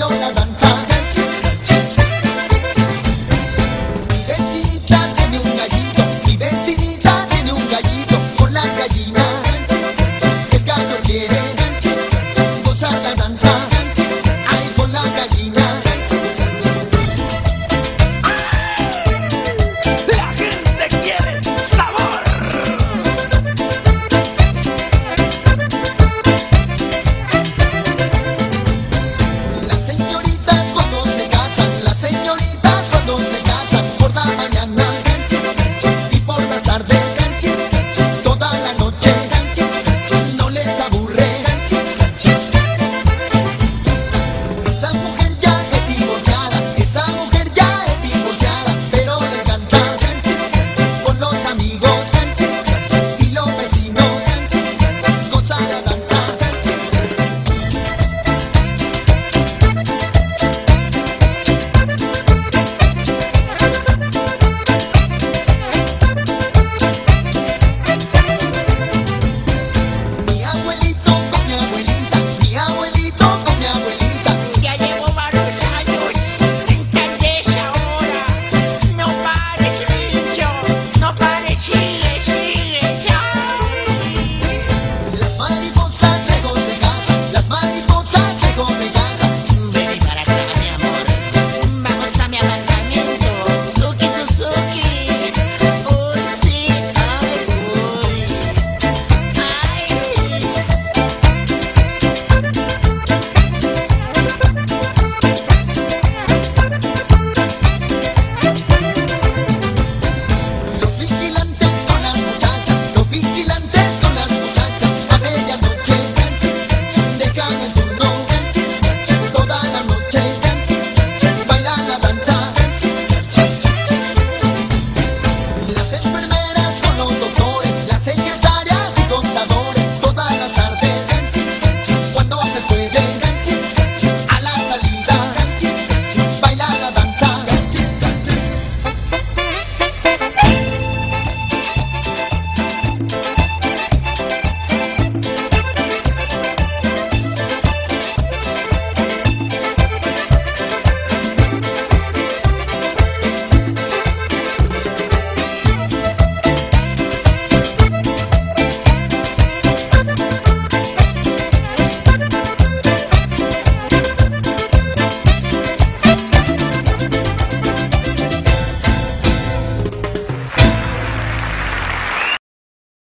don't.